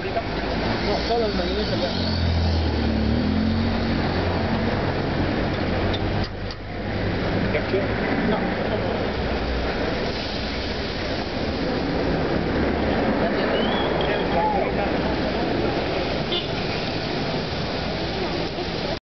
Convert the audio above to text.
dito? No, solo el mañana se ve. No, no, no.